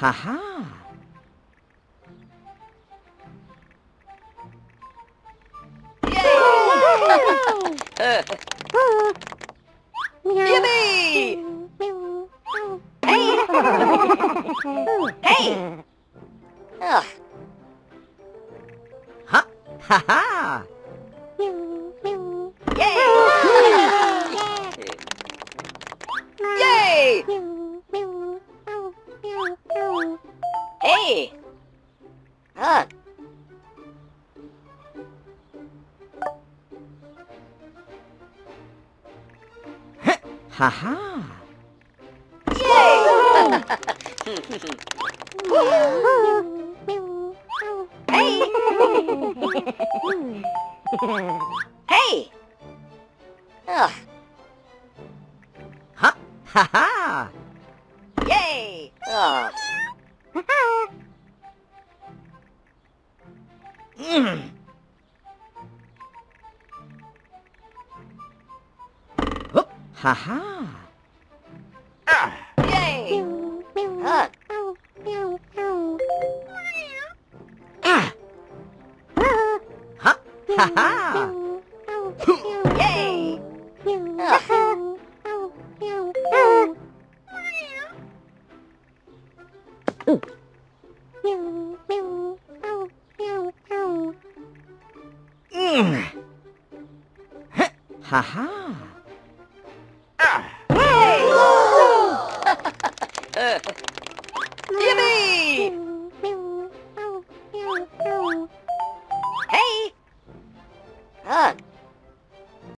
Ha ha. Yippee! Hey! Ugh. Ha ha ha. Hey! Huh. Ha ha. Hey! Ugh. Ha ha ha. Yay! Ugh. Mm. Whoop. Ha ha. Yay! Huh. Ah. Ha ha ha. Mm. Mm. Ha ha.